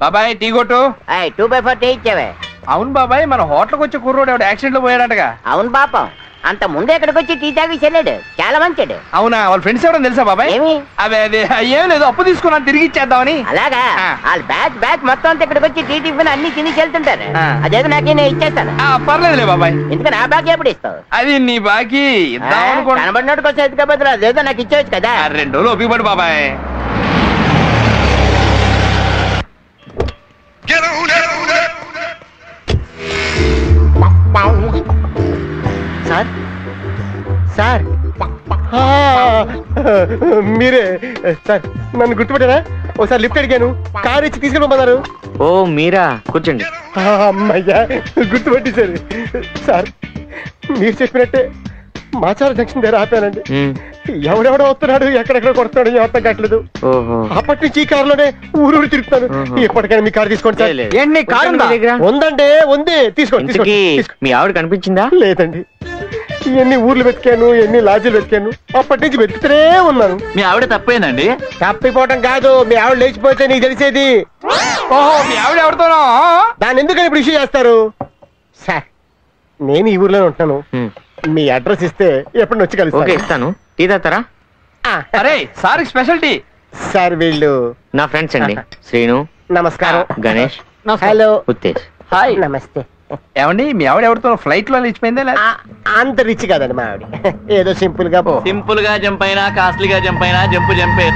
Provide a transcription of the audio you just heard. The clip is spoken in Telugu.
బాబాయ్ టీ కొట్టు. టూ బై ఫోర్ టీ ఇచ్చావే. అవును బాబాయ్ మన హోటల్కి వచ్చి కుర్రోడు ఎవడు? యాక్సిడెంట్లో పోయాడంటగా. అవును పాపం. అంత ముందే ఇక్కడికి వచ్చి టీ తాగి చెల్లాడు. చాలా మంచాడు. అవునా? వాళ్ళ ఫ్రెండ్స్ ఎవరైనా తెలుసా బాబాయ్? ఏమి? అదే అదే. ఏం లేదు అప్పు తీసుకున్నాను తిరిగి ఇచ్చేద్దామని. అలాగా? ఆ. వాళ్ళ బ్యాచ్ బ్యాచ్ మొత్తం అంతా ఇక్కడికి వచ్చి టీ టిఫిన్ అన్ని తిని వెళ్తుంటారు ఆ. అదేదో నాకే నేను ఇచ్చేస్తాను. ఆ, పర్లేదులే బాబాయ్. ఎందుకని ఆ బాకీ ఎప్పుడు ఇస్తావు? అది నీ బాకీ. ఇద్దాం అనుకోండి కనబడినట్టు కొంచెం ఎదుకపోతే అదేదో నాకు ఇచ్చేవచ్చు కదా. రెండు రోజులు ఒప్పిపడు బాబాయ్. సార్? సార్? మీరే. సార్ నన్ను గుర్తుపెట్టారా? ఒకసారి లిఫ్ట్ అడిగాను. కార్ ఇచ్చి తీసుకెళ్ళమన్నారు ఓ మీరా? కూర్చోండి. అమ్మయ్యా గుర్తుపెట్టేశారు సార్. మీరు చెప్పినట్టే మాచార జంక్షన్ దగ్గర ఆపానండి. ఎవడెవడో వస్తున్నాడు ఎక్కడెక్కడ కొడుతున్నాడు కావట్లేదు. ఓహో. అప్పటి నుంచి ఈ కారులోనే ఊరు ఊరు తిరుగుతాను. ఎప్పటికైనా మీ కారు తీసుకోండి సార్. ఏంటి కారు ఉందా? తీసుకోండి. మీ ఆవిడ కనిపించిందా? లేదండి. ఎన్ని ఊర్లు వెతికాను ఎన్ని లాడ్జీలు వెతికాను అప్పటి నుంచి వెతుకుతూనే ఉన్నాను. మీ ఆవిడ తప్పేందండి? తప్పిపోవటం కాదు మీ ఆవిడ లేచిపోతే నీకు తెలిసేది. ఓహో మీ ఆవిడ ఎవరితోనో? దాన్ని ఎందుకని ఇప్పుడు ఇష్యూ చేస్తారు? సార్ నేను ఈ ఊర్లోనే ఉంటున్నాను ఉమ్, మీ అడ్రస్ ఇస్తే ఎప్పుడు వచ్చి ఓకే కలుస్తాను ఇస్తాను. టీ అరే సార్ స్పెషాలిటీ సార్ వీళ్ళు. నా ఫ్రెండ్స్ అండి. శ్రీను నమస్కారం. గణేష్ హలో. ఉత్తేజ్. హాయ్. నమస్తే. ఏమండి మీ ఆవిడ ఎవరితో ఫ్లైట్లో? లేచిపోయిందా లేదా? ఆ, అంత రిచ్ కాదండి మా ఆవిడ. ఏదో సింపుల్గా సింపుల్గా జంప్ అయినా కాస్ట్లీగా జంప్ అయినా జంపు జంపే.